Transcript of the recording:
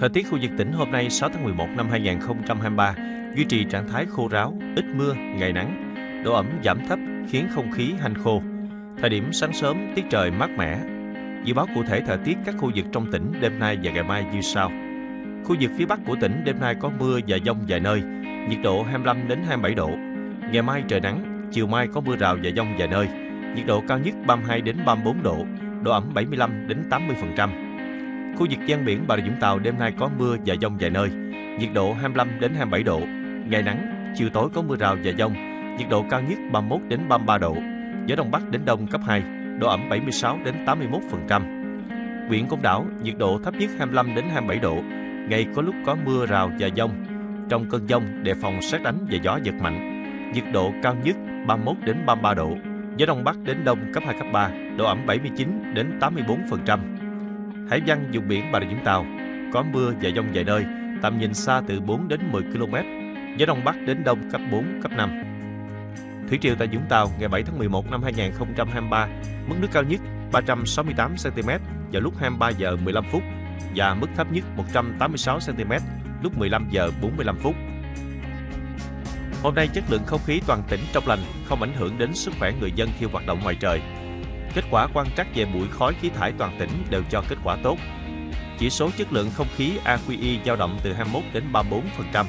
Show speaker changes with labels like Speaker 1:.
Speaker 1: Thời tiết khu vực tỉnh hôm nay 6 tháng 11 năm 2023 duy trì trạng thái khô ráo, ít mưa, ngày nắng, độ ẩm giảm thấp khiến không khí hanh khô. Thời điểm sáng sớm tiết trời mát mẻ. Dự báo cụ thể thời tiết các khu vực trong tỉnh đêm nay và ngày mai như sau. Khu vực phía Bắc của tỉnh đêm nay có mưa và dông vài nơi, nhiệt độ 25 đến 27 độ. Ngày mai trời nắng, chiều mai có mưa rào và dông vài nơi, nhiệt độ cao nhất 32 đến 34 độ, độ ẩm 75 đến 80%. Khu vực ven biển Bà Rịa Vũng Tàu đêm nay có mưa và dông vài nơi, nhiệt độ 25 đến 27 độ, ngày nắng, chiều tối có mưa rào và dông, nhiệt độ cao nhất 31 đến 33 độ, gió đông bắc đến đông cấp 2, độ ẩm 76 đến 81%. Huyện Côn Đảo, nhiệt độ thấp nhất 25 đến 27 độ, ngày có lúc có mưa rào và dông. Trong cơn dông đề phòng xét đánh và gió giật mạnh. Nhiệt độ cao nhất 31 đến 33 độ, gió đông bắc đến đông cấp 2 cấp 3, độ ẩm 79 đến 84%. Hải văn vùng biển Bà Rịa Vũng Tàu có mưa và dông vài nơi, tầm nhìn xa từ 4 đến 10 km, gió đông bắc đến đông cấp 4, cấp 5. Thủy triều tại Vũng Tàu ngày 7 tháng 11 năm 2023, mức nước cao nhất 368 cm vào lúc 23 giờ 15 phút và mức thấp nhất 186 cm lúc 15 giờ 45 phút. Hôm nay chất lượng không khí toàn tỉnh trong lành, không ảnh hưởng đến sức khỏe người dân khi hoạt động ngoài trời. Kết quả quan trắc về bụi khói khí thải toàn tỉnh đều cho kết quả tốt. Chỉ số chất lượng không khí AQI dao động từ 21 đến 34%,